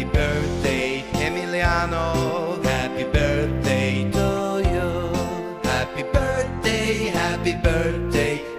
Happy birthday, Emiliano. Happy birthday to you. Happy birthday, happy birthday.